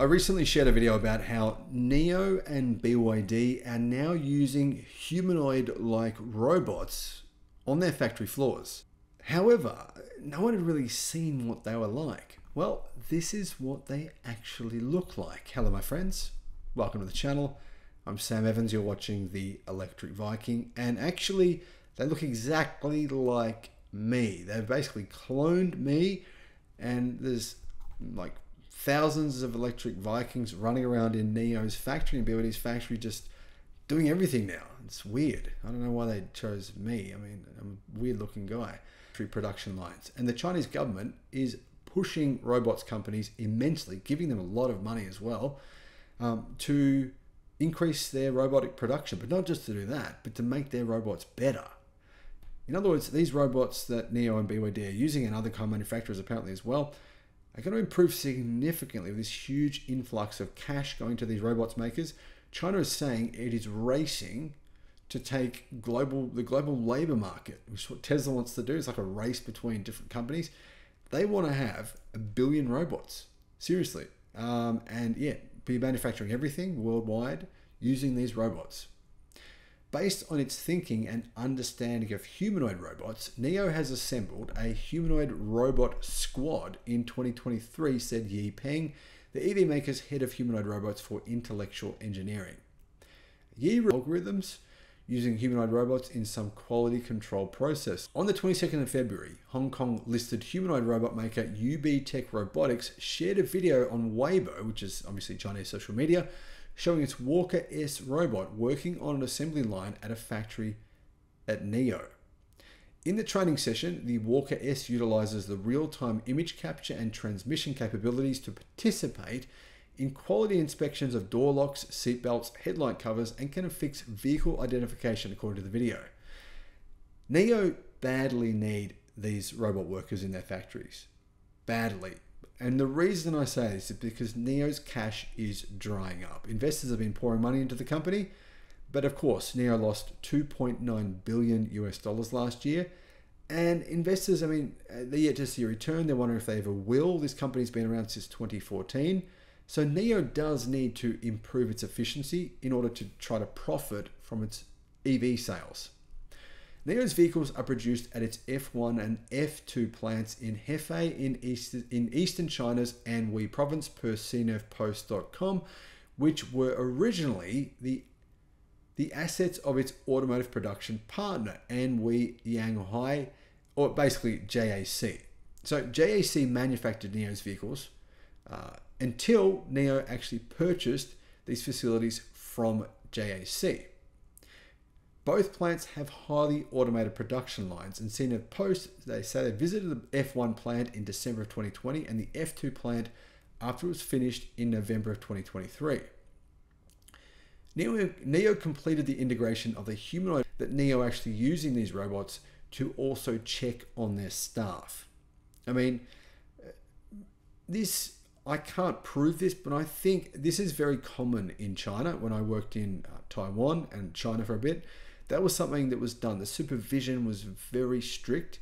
I recently shared a video about how NIO and BYD are now using humanoid like robots on their factory floors. However, no one had really seen what they were like. Well, this is what they actually look like. Hello, my friends. Welcome to the channel. I'm Sam Evans. You're watching the Electric Viking, and actually, they look exactly like me. They've basically cloned me, and there's like thousands of electric Vikings running around in NIO's factory and BYD's factory just doing everything now. It's weird. I don't know why they chose me. I mean, I'm a weird looking guy. Production lines. And the Chinese government is pushing robots companies immensely, giving them a lot of money as well um, to increase their robotic production. But not just to do that, but to make their robots better. In other words, these robots that NIO and BYD are using and other car manufacturers apparently as well are going to improve significantly with this huge influx of cash going to these robots makers. China is saying it is racing to take global the global labor market, which is what Tesla wants to do. It's like a race between different companies. They want to have a billion robots, seriously, um, and yeah, be manufacturing everything worldwide using these robots. Based on its thinking and understanding of humanoid robots, Neo has assembled a humanoid robot squad in 2023, said Yi Peng, the EV maker's head of humanoid robots for intellectual engineering. Yi algorithms using humanoid robots in some quality control process. On the 22nd of February, Hong Kong listed humanoid robot maker UBTech Robotics shared a video on Weibo, which is obviously Chinese social media, showing its Walker S robot working on an assembly line at a factory at NIO. In the training session, the Walker S utilizes the real-time image capture and transmission capabilities to participate in quality inspections of door locks, seatbelts, headlight covers, and can affix vehicle identification according to the video. NIO badly need these robot workers in their factories. Badly. And the reason I say this is because NIO's cash is drying up. Investors have been pouring money into the company, but of course, NIO lost 2.9 billion US dollars last year. And investors, I mean, uh, they're yet to see a return. They're wondering if they ever will. This company's been around since 2014. So NIO does need to improve its efficiency in order to try to profit from its EV sales. NIO's vehicles are produced at its F1 and F2 plants in Hefei in, East, in eastern China's Anhui province per CNEVPost.com, which were originally the, the assets of its automotive production partner, Anhui Jianghuai, or basically JAC. So JAC manufactured NIO's vehicles uh, until NIO actually purchased these facilities from JAC. Both plants have highly automated production lines, and CNEV Post, they say they visited the F1 plant in December of 2020 and the F2 plant after it was finished in November of 2023. Neo, NIO completed the integration of the humanoid that NIO actually using these robots to also check on their staff. I mean, this I can't prove this, but I think this is very common in China. When I worked in uh, Taiwan and China for a bit, that was something that was done. The supervision was very strict,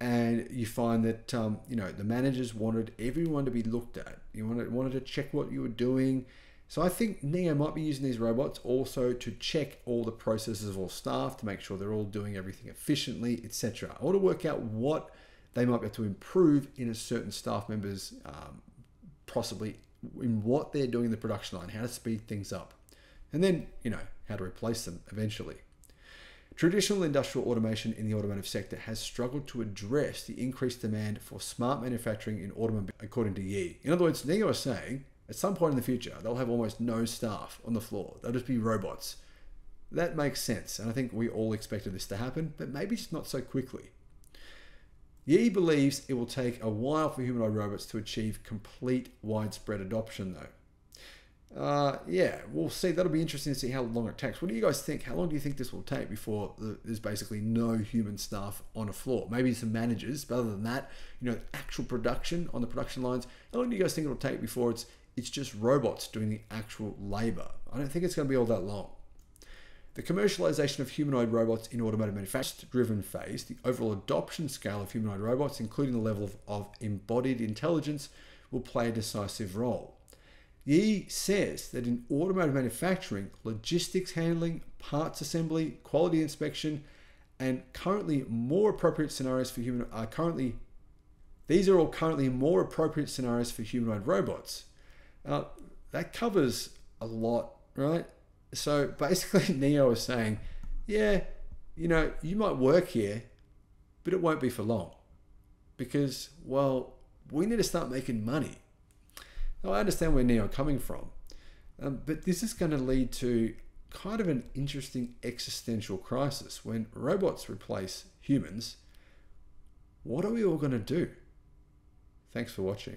and you find that um, you know the managers wanted everyone to be looked at. You wanted wanted to check what you were doing. So I think NIO might be using these robots also to check all the processes of all staff to make sure they're all doing everything efficiently, etc. I want to work out what they might be able to improve in a certain staff member's um, possibly in what they're doing in the production line, how to speed things up, and then, you know, how to replace them eventually. Traditional industrial automation in the automotive sector has struggled to address the increased demand for smart manufacturing in automobiles, according to Yi. In other words, NIO is saying at some point in the future, they'll have almost no staff on the floor. They'll just be robots. That makes sense, and I think we all expected this to happen, but maybe just not so quickly. Yi believes it will take a while for humanoid robots to achieve complete widespread adoption, though. Uh, yeah, we'll see. That'll be interesting to see how long it takes. What do you guys think? How long do you think this will take before there's basically no human staff on a floor? Maybe some managers, but other than that, you know, actual production on the production lines. How long do you guys think it'll take before it's it's just robots doing the actual labor? I don't think it's going to be all that long. The commercialization of humanoid robots in automotive manufacturing driven phase, the overall adoption scale of humanoid robots, including the level of, of embodied intelligence, will play a decisive role. Yi says that in automotive manufacturing, logistics handling, parts assembly, quality inspection, and currently more appropriate scenarios for human are currently these are all currently more appropriate scenarios for humanoid robots. Uh, that covers a lot, right? So basically, NIO is saying, yeah, you know, you might work here, but it won't be for long because, well, we need to start making money. Now, I understand where NIO coming from, um, but this is going to lead to kind of an interesting existential crisis when robots replace humans. What are we all going to do? Thanks for watching.